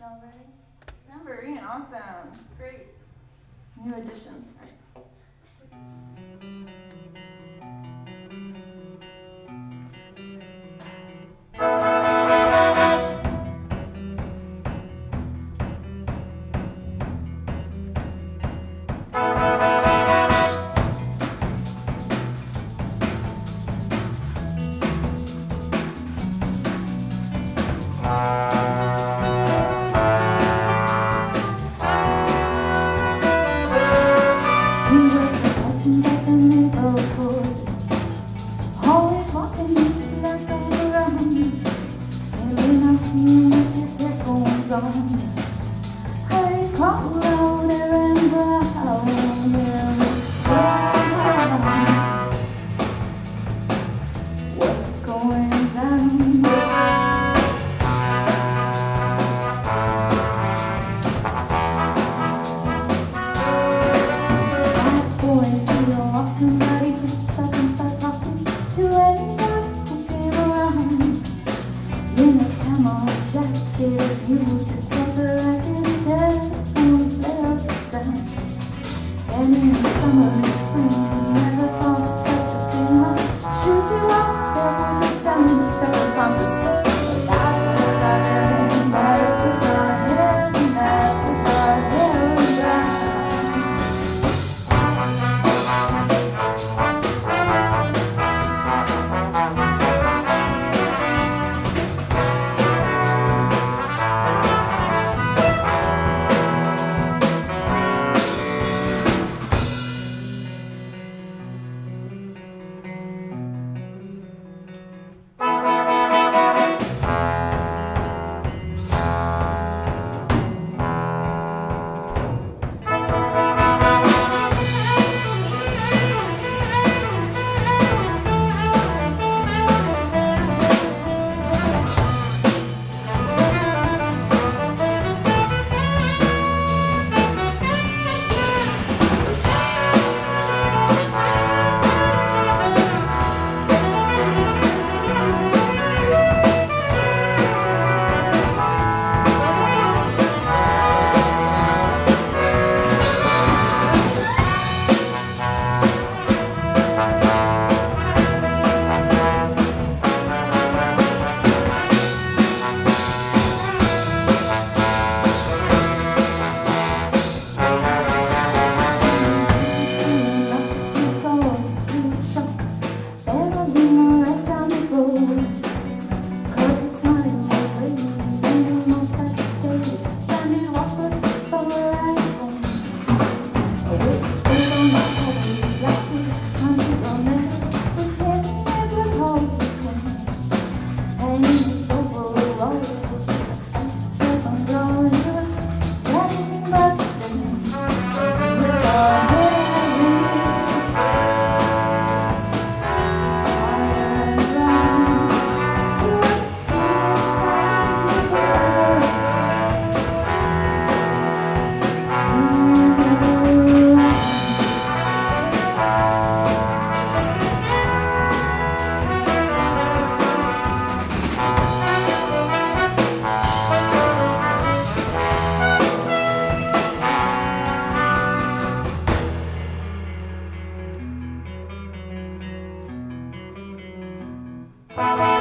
Y'all awesome. Great. New addition. and in the summer and spring. Bye-bye.